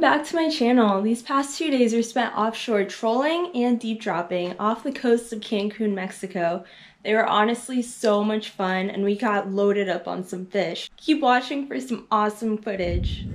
back to my channel. These past two days were spent offshore trolling and deep dropping off the coast of Cancun, Mexico. They were honestly so much fun and we got loaded up on some fish. Keep watching for some awesome footage.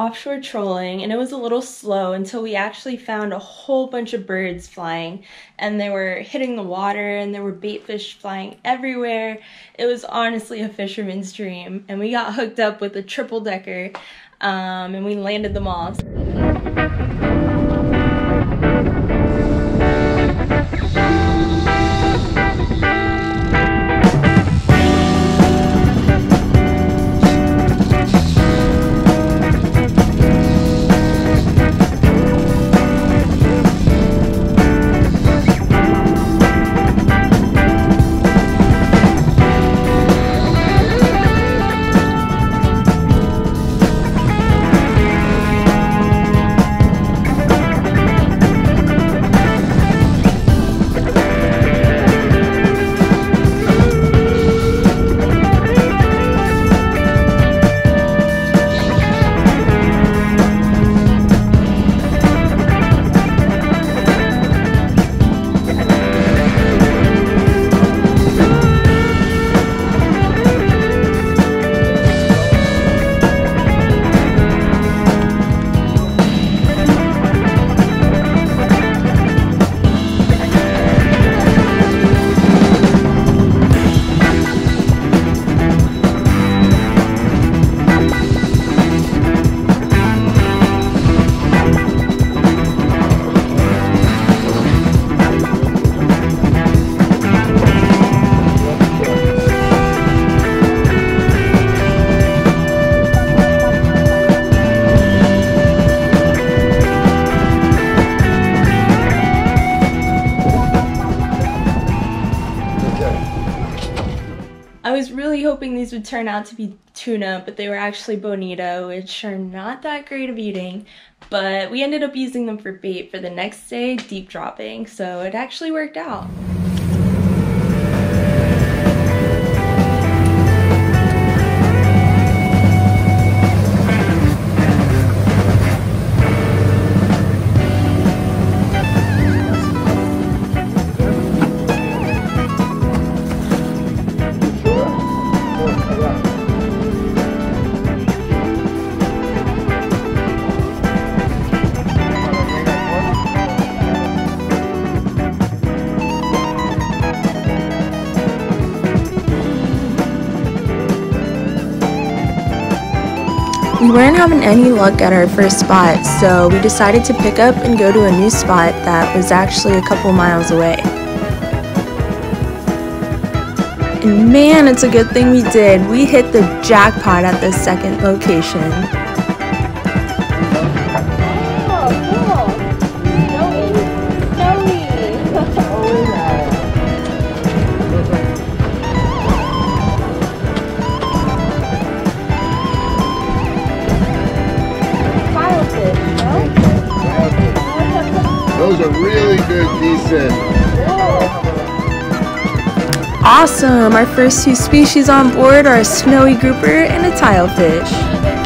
Offshore trolling and it was a little slow until we actually found a whole bunch of birds flying and they were hitting the water and there were bait fish flying everywhere. It was honestly a fisherman's dream and we got hooked up with a triple decker um, and we landed them all. Hoping these would turn out to be tuna, but they were actually bonito, which are not that great of eating. But we ended up using them for bait for the next day, deep dropping, so it actually worked out. We weren't having any luck at our first spot, so we decided to pick up and go to a new spot that was actually a couple miles away. And man, it's a good thing we did. We hit the jackpot at the second location. Those are really good, decent. Awesome! Our first two species on board are a snowy grouper and a tilefish.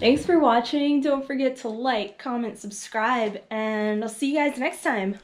Thanks for watching. Don't forget to like, comment, subscribe, and I'll see you guys next time.